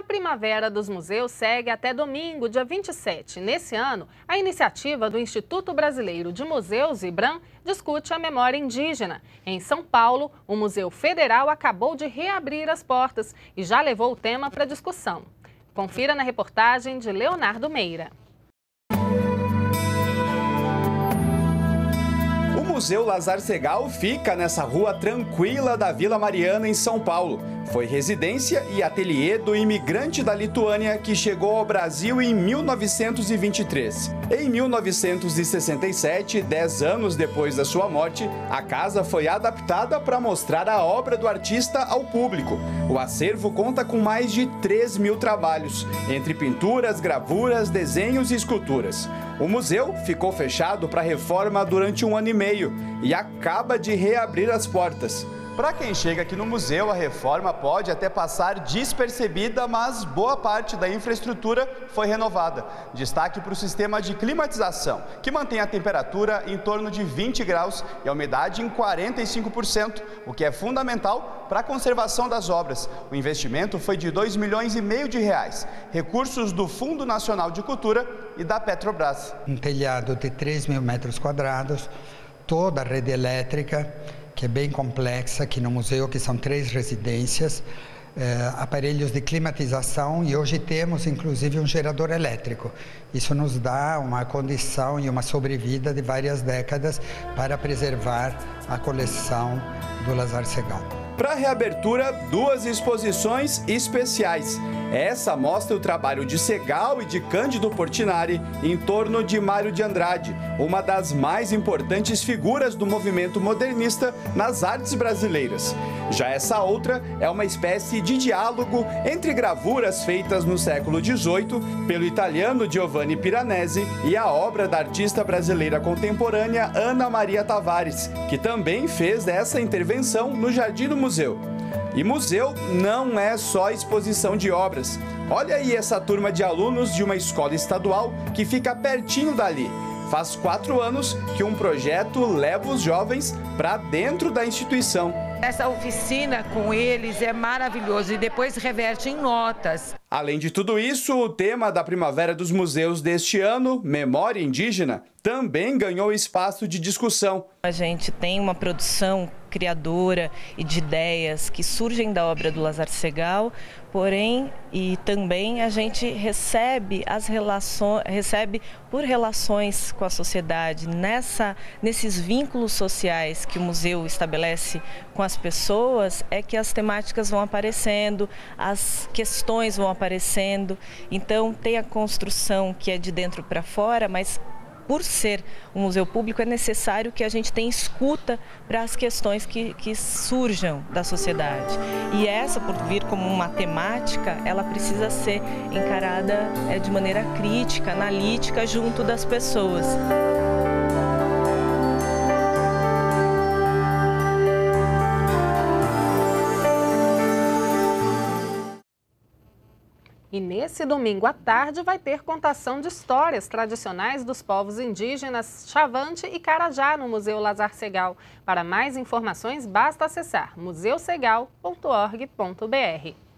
A Primavera dos Museus segue até domingo, dia 27. Nesse ano, a iniciativa do Instituto Brasileiro de Museus, IBRAM, discute a memória indígena. Em São Paulo, o Museu Federal acabou de reabrir as portas e já levou o tema para discussão. Confira na reportagem de Leonardo Meira. O Museu Lazar Segal fica nessa rua tranquila da Vila Mariana, em São Paulo. Foi residência e ateliê do imigrante da Lituânia que chegou ao Brasil em 1923. Em 1967, dez anos depois da sua morte, a casa foi adaptada para mostrar a obra do artista ao público. O acervo conta com mais de 3 mil trabalhos, entre pinturas, gravuras, desenhos e esculturas. O museu ficou fechado para reforma durante um ano e meio e acaba de reabrir as portas. Para quem chega aqui no museu, a reforma pode até passar despercebida, mas boa parte da infraestrutura foi renovada. Destaque para o sistema de climatização, que mantém a temperatura em torno de 20 graus e a umidade em 45%, o que é fundamental para a conservação das obras. O investimento foi de 2 milhões e meio de reais, recursos do Fundo Nacional de Cultura e da Petrobras. Um telhado de 3 mil metros quadrados, toda a rede elétrica, que é bem complexa aqui no museu, que são três residências, eh, aparelhos de climatização e hoje temos inclusive um gerador elétrico. Isso nos dá uma condição e uma sobrevida de várias décadas para preservar a coleção do Lazar Segal. Para a reabertura, duas exposições especiais. Essa mostra o trabalho de Segal e de Cândido Portinari em torno de Mário de Andrade, uma das mais importantes figuras do movimento modernista nas artes brasileiras. Já essa outra é uma espécie de diálogo entre gravuras feitas no século XVIII pelo italiano Giovanni Piranesi e a obra da artista brasileira contemporânea Ana Maria Tavares, que também fez essa intervenção no Jardim do Museu. E museu não é só exposição de obras. Olha aí essa turma de alunos de uma escola estadual que fica pertinho dali. Faz quatro anos que um projeto leva os jovens para dentro da instituição. Essa oficina com eles é maravilhoso e depois reverte em notas. Além de tudo isso, o tema da Primavera dos Museus deste ano, Memória Indígena, também ganhou espaço de discussão. A gente tem uma produção criadora e de ideias que surgem da obra do Lazar Segal, porém e também a gente recebe as relações, recebe por relações com a sociedade nessa nesses vínculos sociais que o museu estabelece com as pessoas é que as temáticas vão aparecendo, as questões vão aparecendo. Então tem a construção que é de dentro para fora, mas por ser um museu público, é necessário que a gente tenha escuta para as questões que, que surjam da sociedade. E essa, por vir como uma temática, ela precisa ser encarada é, de maneira crítica, analítica, junto das pessoas. E nesse domingo à tarde vai ter contação de histórias tradicionais dos povos indígenas Chavante e Carajá no Museu Lazar Segal. Para mais informações, basta acessar museusegal.org.br.